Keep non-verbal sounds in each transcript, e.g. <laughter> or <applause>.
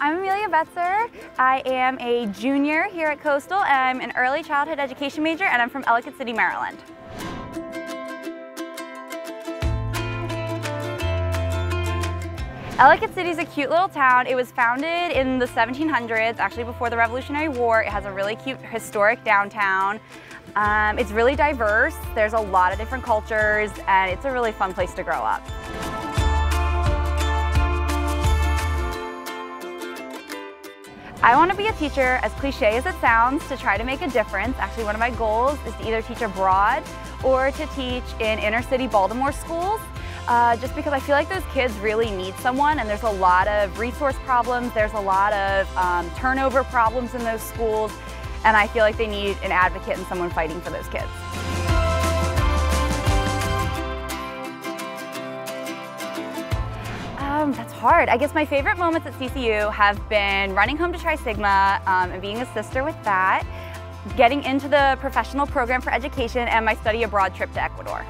I'm Amelia Betzer. I am a junior here at Coastal and I'm an early childhood education major and I'm from Ellicott City, Maryland. Ellicott City is a cute little town. It was founded in the 1700s, actually before the Revolutionary War. It has a really cute historic downtown. Um, it's really diverse. There's a lot of different cultures and it's a really fun place to grow up. I want to be a teacher, as cliche as it sounds, to try to make a difference. Actually, one of my goals is to either teach abroad or to teach in inner city Baltimore schools. Uh, just because I feel like those kids really need someone and there's a lot of resource problems, there's a lot of um, turnover problems in those schools, and I feel like they need an advocate and someone fighting for those kids. Hard. I guess my favorite moments at CCU have been running home to Tri Sigma um, and being a sister with that, getting into the professional program for education, and my study abroad trip to Ecuador.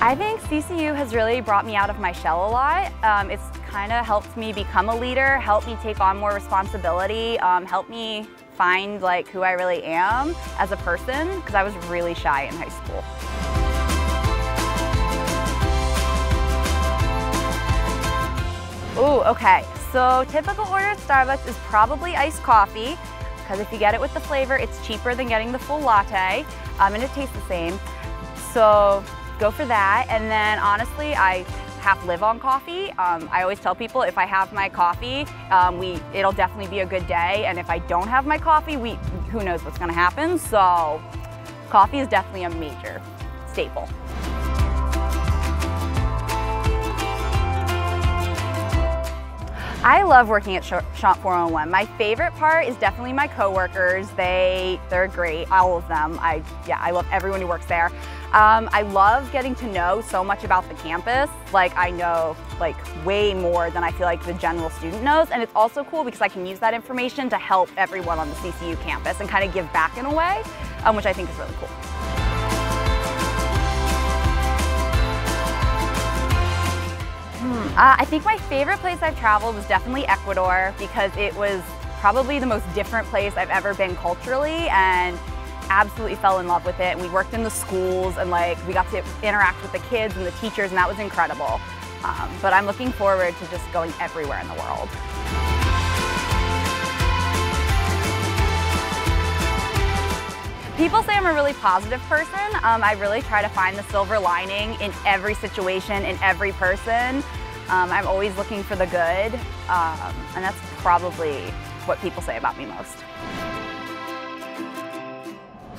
I think CCU has really brought me out of my shell a lot. Um, it's kind of helped me become a leader, helped me take on more responsibility, um, helped me find like who I really am as a person because I was really shy in high school. Okay. So typical order at Starbucks is probably iced coffee because if you get it with the flavor, it's cheaper than getting the full latte um, and it tastes the same. So go for that. And then honestly, I half live on coffee. Um, I always tell people if I have my coffee, um, we it'll definitely be a good day. And if I don't have my coffee, we who knows what's gonna happen. So coffee is definitely a major staple. I love working at Shop 401. My favorite part is definitely my coworkers. They, they're great, all of them. I, yeah, I love everyone who works there. Um, I love getting to know so much about the campus. Like I know like way more than I feel like the general student knows. And it's also cool because I can use that information to help everyone on the CCU campus and kind of give back in a way, um, which I think is really cool. Uh, I think my favorite place I've traveled was definitely Ecuador because it was probably the most different place I've ever been culturally and absolutely fell in love with it. And we worked in the schools and like we got to interact with the kids and the teachers and that was incredible. Um, but I'm looking forward to just going everywhere in the world. People say I'm a really positive person. Um, I really try to find the silver lining in every situation, in every person. Um, I'm always looking for the good, um, and that's probably what people say about me most.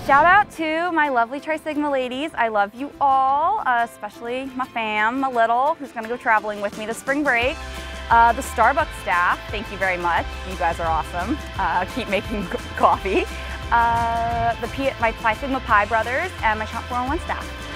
Shout out to my lovely Tri Sigma ladies. I love you all, uh, especially my fam, my little, who's gonna go traveling with me this spring break. Uh, the Starbucks staff, thank you very much. You guys are awesome. Uh, keep making <laughs> coffee. Uh, the P my Pi Sigma Pi brothers and my Shop 401 staff.